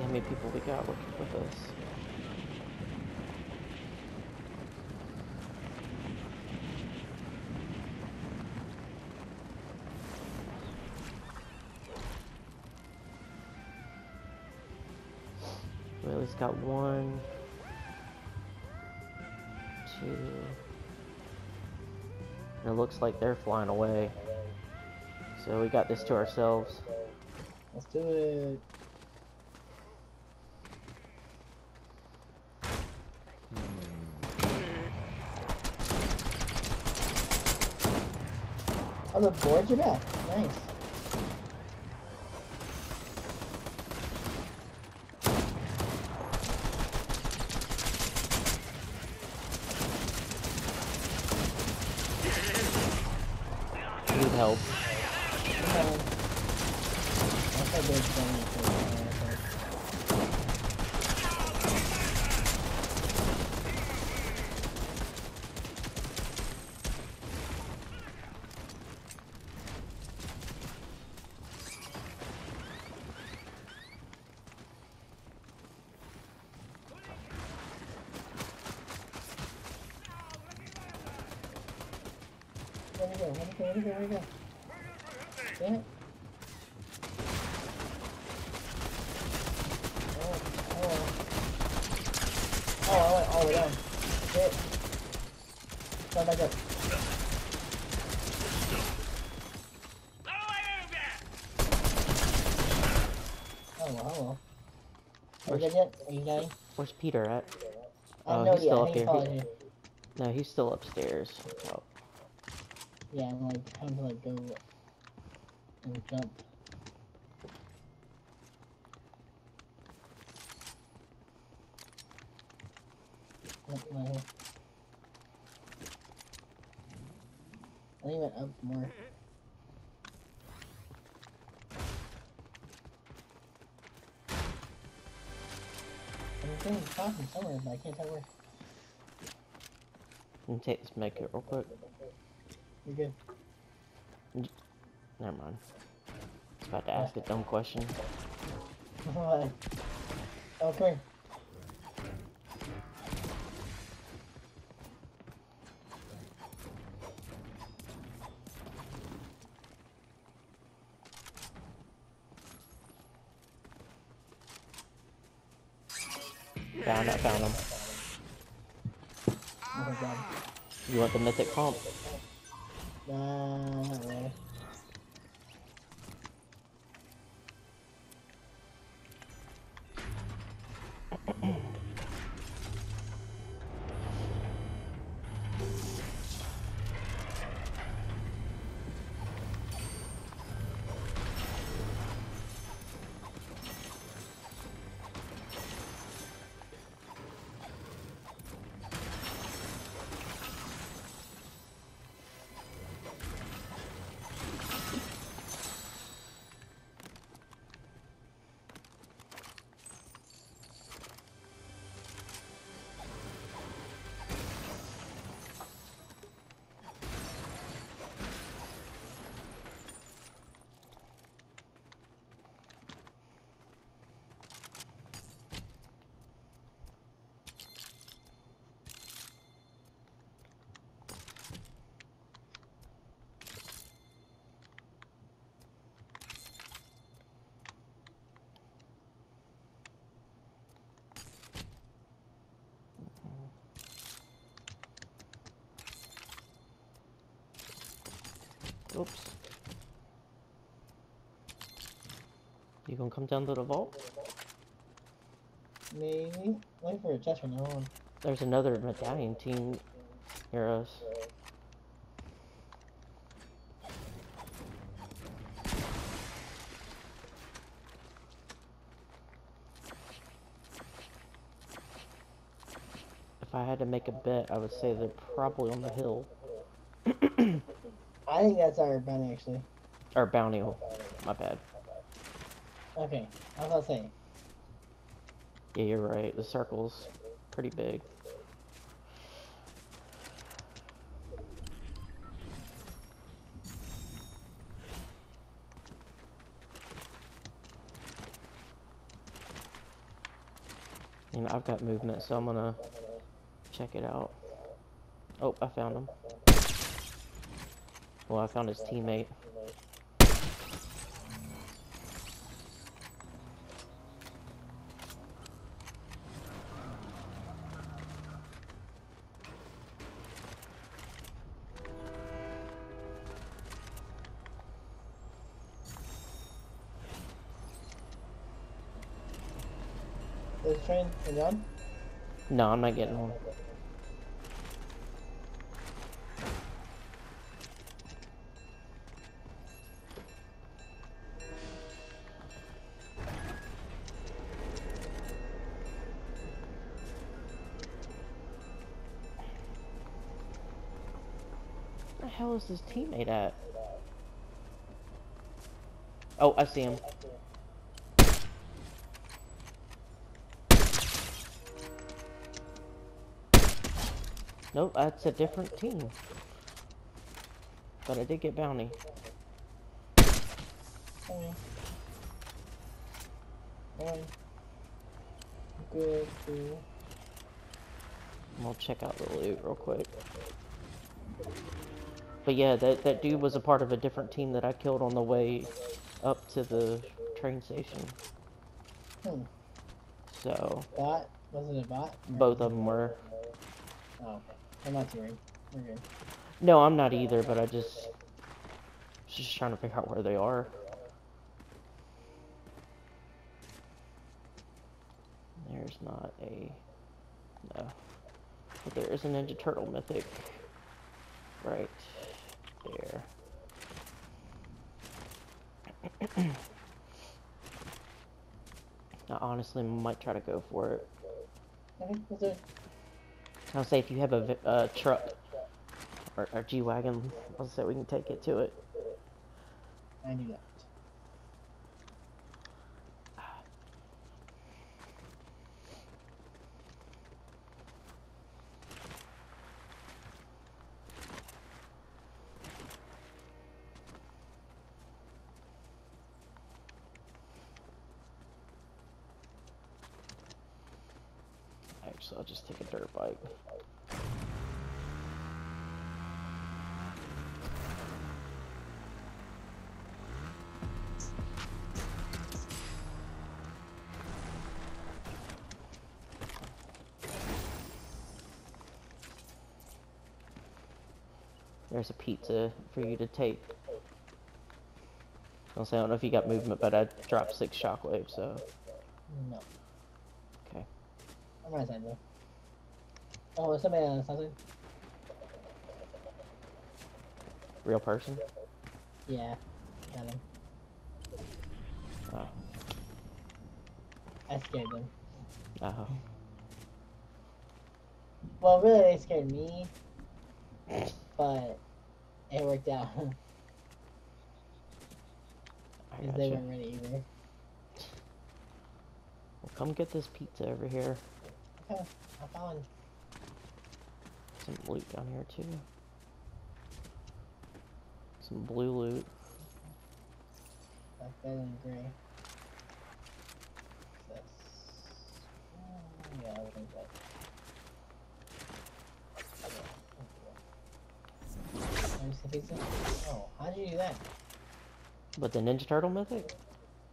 see how many people we got working with us. We at least got one, two. And it looks like they're flying away. So we got this to ourselves. Let's do it. Oh, the boards are back. Nice. Go? Where'd he go? Where'd he go? Where'd he go? Damn it. Oh, oh. Oh, I went all the way down. Shit. Come back up. Oh, well, oh, well. Are you Where's- dead yet? Are you dying? Where's Peter at? Oh, no he's idea. still up think he here. followed He- you. No, he's still upstairs. Oh, Yeah, I'm like trying to like go and jump. I think it went up more. I'm getting talking somewhere, but I can't tell where. me take this medkit real quick. You're good. Never mind. I was about to ask a dumb question. What? Oh, come here. Found I found him. Oh. You want the mythic pump? Nah, Oops. You gonna come down to the vault? Maybe. Wait for a chest from now on. There's another medallion team near us. If I had to make a bet, I would say they're probably on the hill. I think that's our bounty actually. Our bounty hole. My bad. Okay, I was about to say. Yeah, you're right. The circle's pretty big. And I've got movement, so I'm gonna check it out. Oh, I found him. Well, I found his teammate. There's train. Are you on? No, I'm not getting one. The hell is his teammate at? Oh, I see him. Nope, that's a different team. But I did get bounty. Coming. Coming. Good. I'm gonna check out the loot real quick. But yeah, that, that dude was a part of a different team that I killed on the way up to the train station. Hmm. So, Bot? Was it a bot? Both of them were. Oh, okay. I'm not too worried. We're good. No, I'm not either, but I just... Just trying to figure out where they are. There's not a... No. But there is a Ninja Turtle Mythic. Right there. I honestly might try to go for it. Okay, let's do it. I'll say if you have a uh, truck or, or G wagon, I'll say we can take it to it. I knew that. Actually, I'll just take a dirt bike. There's a pizza for you to take. I'll I don't know if you got movement, but I dropped six shockwaves, so No. okay. I'm right side though. Oh, there's somebody on side. Real person? Yeah. Got him. Oh. I scared them. Oh. Uh-huh. Well, really, they scared me. But it worked out. I Because got they weren't ready either. Well, come get this pizza over here. Okay, I found. Some loot down here too. Some blue loot. Like better than gray. That's. mm, Yeah, I would think that. Where's the pizza? Oh, how'd you do that? But the Ninja Turtle mythic?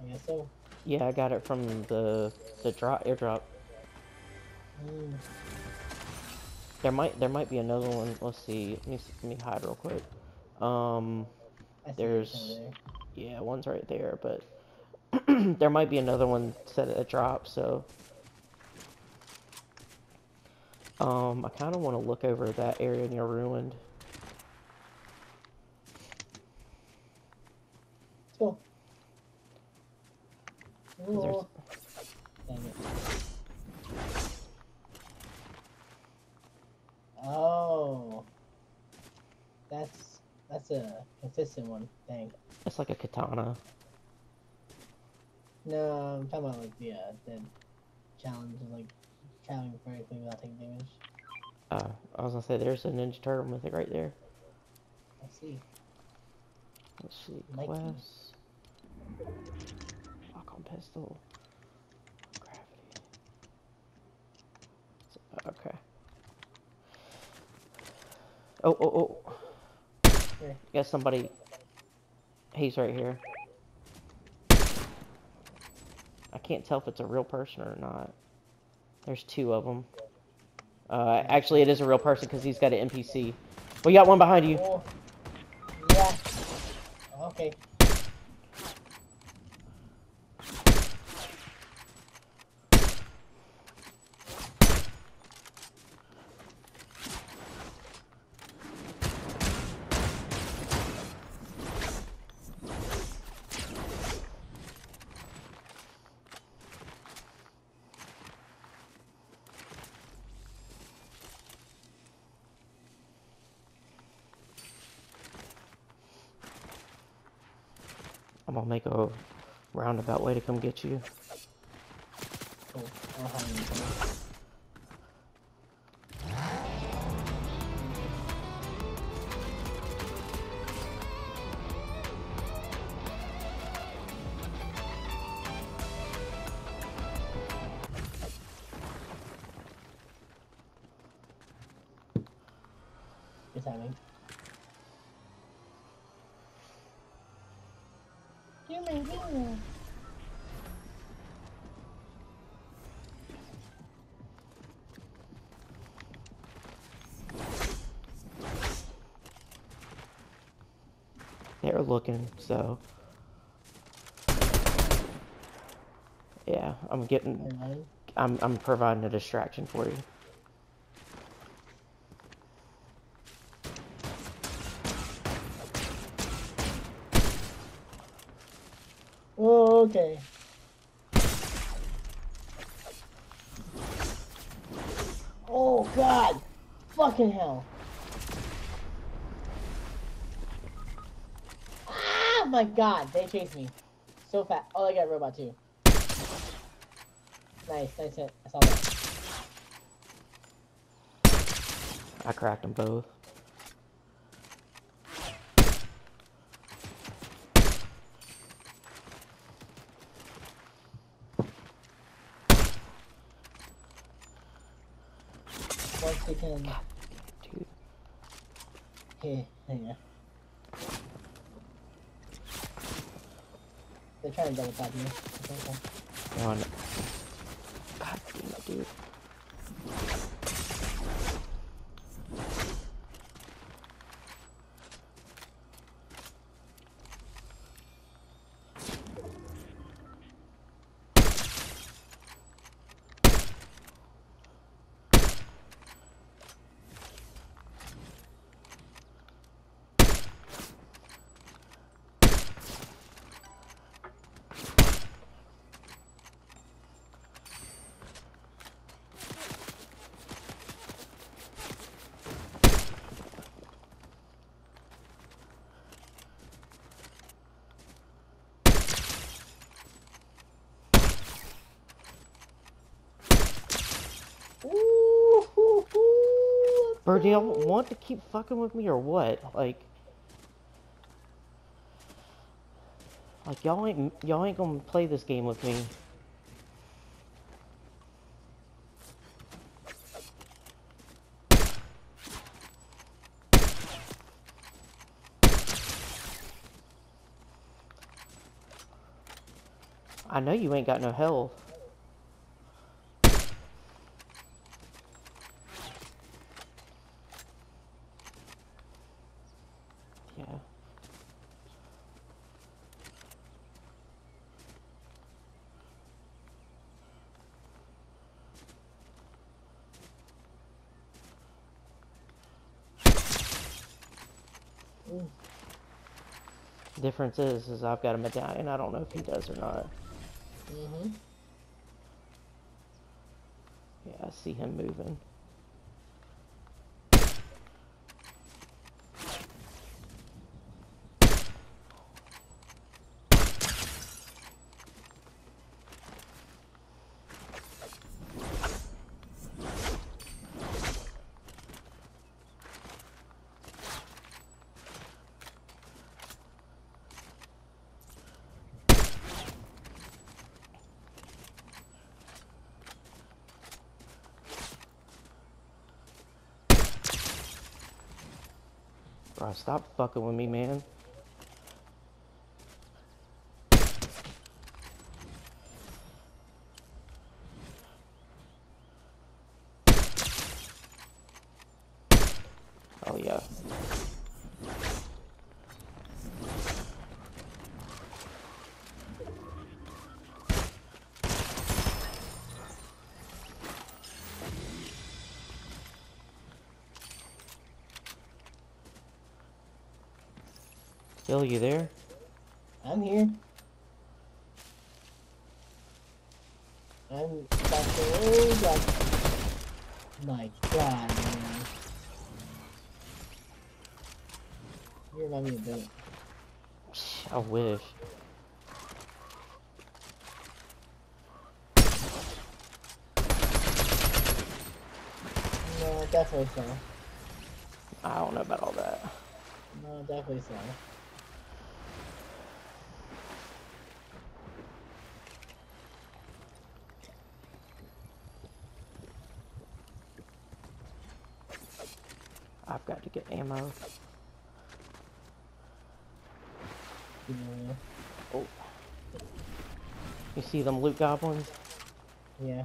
I guess so. Yeah, I got it from the the drop airdrop. Mm, There might there might be another one. Let's see. Let me let me hide real quick. Um, I see it There's- there. yeah, one's right there, but there might be another one set at a drop. So, um, I kind of want to look over that area near ruined. Let's go. 'cause there's- Dang it. Oh. That's that's a consistent one. Dang. It's like a katana. No, I'm talking about like the uh, the challenge of like traveling vertically without taking damage. Uh, I was gonna say there's a Ninja Turtle mythic right there. I see. Let's see, quest pistol. Gravity. Okay. Oh, oh, oh. Got somebody. He's right here. I can't tell if it's a real person or not. There's two of them. Uh, actually, it is a real person because he's got an NPC. We got one behind you. Oh. Yeah. Okay. Roundabout way to come get you. Good timing. Human, human. They're looking, so. Yeah, I'm getting. I'm I'm providing a distraction for you. Oh, okay. Oh god! Fucking hell! My god! They chased me. So fast. Oh, I got a robot too. Nice, nice hit. I saw that. I cracked them both. Once they can. Dude, Hey, hang on. They're trying to double tap me. On. God damn dude. Bro, do y'all want to keep fucking with me or what? Like, like y'all ain't y'all ain't gonna play this game with me. I know you ain't got no health. Yeah. Ooh. Difference is, is I've got a medallion. I don't know if he does or not. Mm-hmm. Yeah, I see him moving. Stop fucking with me, man. Bill, you there? I'm here. I'm Dr. Oh, God. My God, man. You remind me a bit. I wish. No, definitely so. I don't know about all that. No, definitely so. I've got to get ammo. Yeah. Oh. You see them loot goblins? Yeah.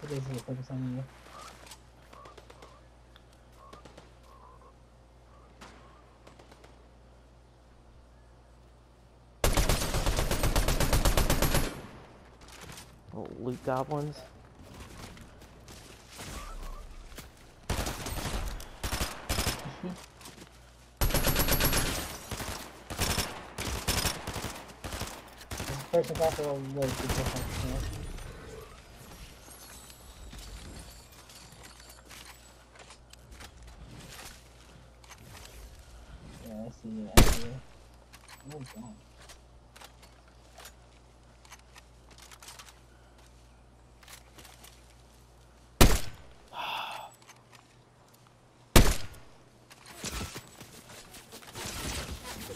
So basically focus on you. Oh, loot goblins. This person got the way too different. Yeah. Yeah, I see you. I see you. Oh god.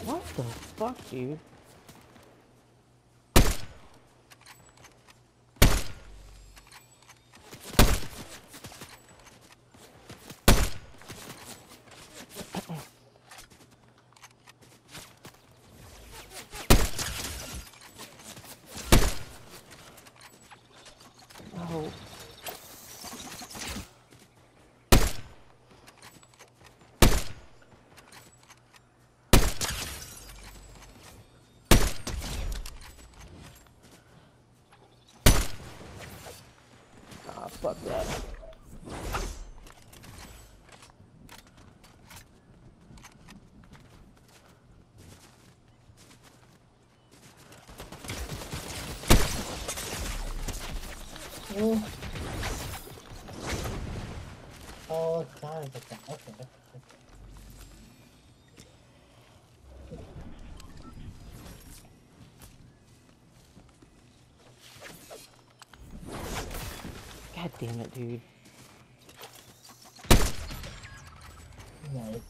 What the fuck, dude? Oh. Ah, fuck that. Oh. Oh, God. Okay, okay, okay. God damn it, dude. Nice.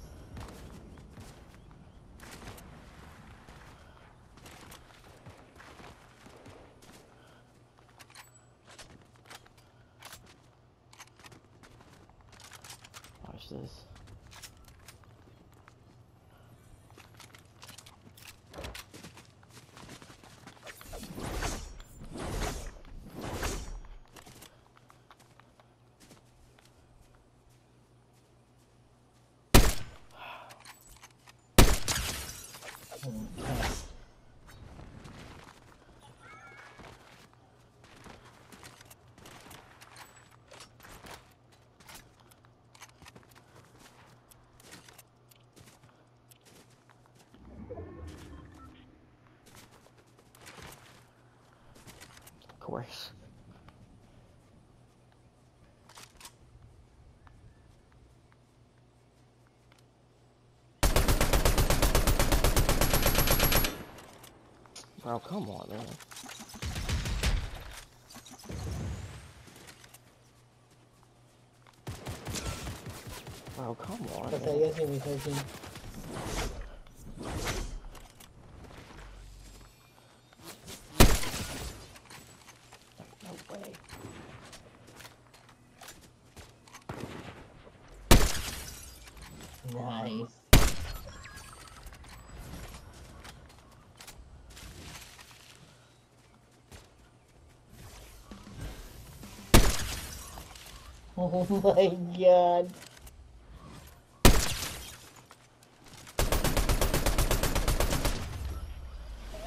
Watch this. Course. Bro, come on, man. Bro, come on. Man. You guys hear me thinking? No way. Nice. Oh my god.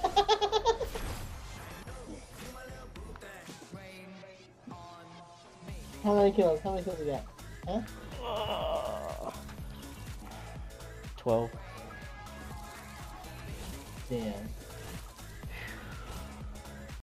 How many kills? How many kills you got? Huh? 12. Damn.